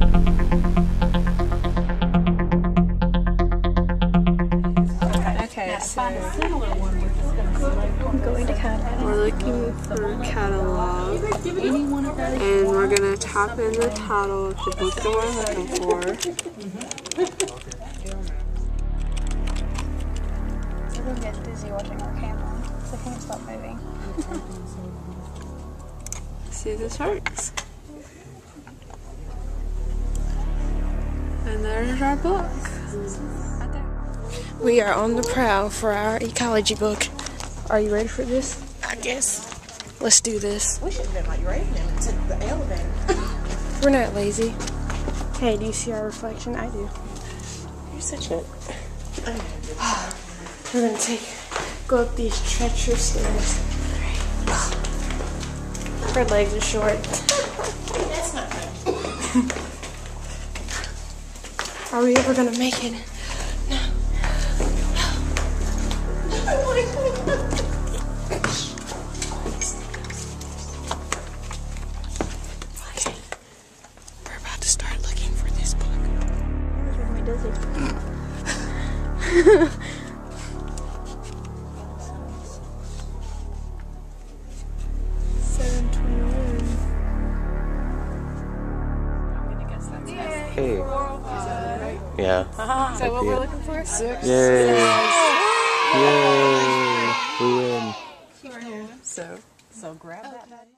Okay, so I'm going to catalog. We're looking for catalog, and we're gonna tap in the title of the book that we're looking for. I'm gonna get dizzy watching our camera, so I can't stop moving. See the sharks. And there's our book. We are on the prowl for our ecology book. Are you ready for this? I guess. Let's do this. We should have been like raining and took the elevator. We're not lazy. Hey, do you see our reflection? I do. You're such a. We're gonna take go up these treacherous stairs. Her legs are short. That's not good. Are we ever gonna make it? No. Okay. We're about to start looking for this book. Really dizzy. Seven twenty-one. Hey. Yeah. Is that what we're looking for? Six. Yay. Yay. We win. So, so grab that.